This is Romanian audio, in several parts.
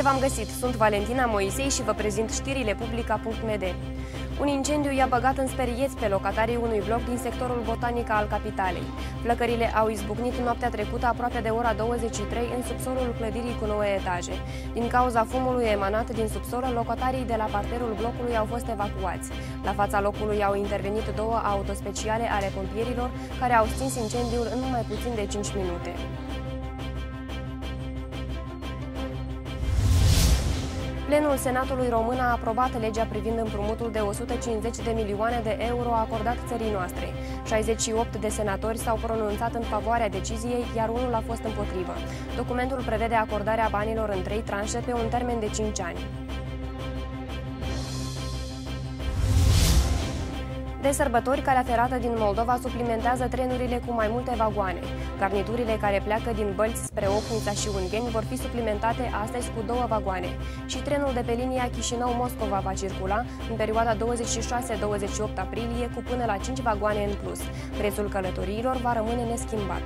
Bine v-am găsit! Sunt Valentina Moisei și vă prezint știrile publica.md. Un incendiu i-a băgat în sperieți pe locatarii unui bloc din sectorul botanic al capitalei. Flăcările au izbucnit noaptea trecută aproape de ora 23 în subsolul clădirii cu 9 etaje. Din cauza fumului emanat din subsol, locatarii de la parterul blocului au fost evacuați. La fața locului au intervenit două autospeciale ale pompierilor, care au stins incendiul în mai puțin de 5 minute. Plenul Senatului Român a aprobat legea privind împrumutul de 150 de milioane de euro acordat țării noastre. 68 de senatori s-au pronunțat în favoarea deciziei, iar unul a fost împotrivă. Documentul prevede acordarea banilor în trei tranșe pe un termen de 5 ani. De sărbători, calea ferată din Moldova suplimentează trenurile cu mai multe vagoane. Garniturile care pleacă din Bălți spre Ochnița și Ungheni vor fi suplimentate astăzi cu două vagoane. Și trenul de pe linia Chișinău-Moscova va circula în perioada 26-28 aprilie cu până la 5 vagoane în plus. Prețul călătoriilor va rămâne neschimbat.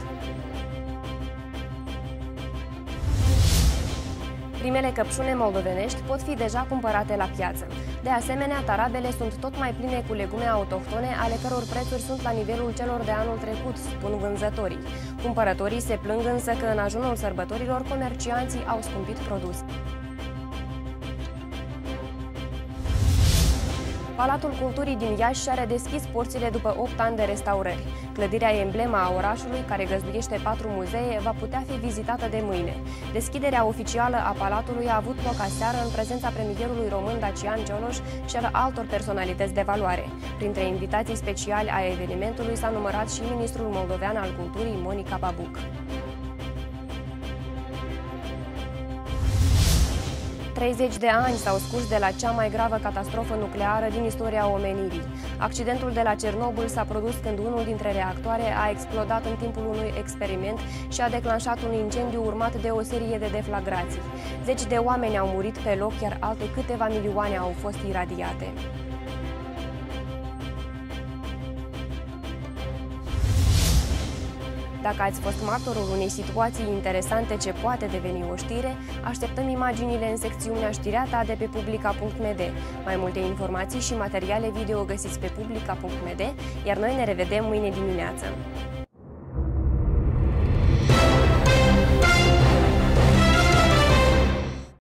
Primele căpșune moldovenești pot fi deja cumpărate la piață. De asemenea, tarabele sunt tot mai pline cu legume autohtone, ale căror prețuri sunt la nivelul celor de anul trecut, spun vânzătorii. Cumpărătorii se plâng însă că în ajunul sărbătorilor comercianții au scumpit produs. Palatul Culturii din Iași și-a deschis porțile după 8 ani de restaurări. Clădirea emblema a orașului, care găzduiește patru muzee, va putea fi vizitată de mâine. Deschiderea oficială a Palatului a avut loc aseară în prezența premierului român Dacian Cioloș și al altor personalități de valoare. Printre invitații speciali a evenimentului s-a numărat și ministrul moldovean al culturii Monica Babuc. 30 de ani s-au scurs de la cea mai gravă catastrofă nucleară din istoria omenirii. Accidentul de la Cernobâl s-a produs când unul dintre reactoare a explodat în timpul unui experiment și a declanșat un incendiu urmat de o serie de deflagrații. Zeci de oameni au murit pe loc, iar alte câteva milioane au fost iradiate. Dacă ați fost martorul unei situații interesante ce poate deveni o știre, așteptăm imaginile în secțiunea Știrea ta de pe publica.md. Mai multe informații și materiale video găsiți pe publica.md, iar noi ne revedem mâine dimineață.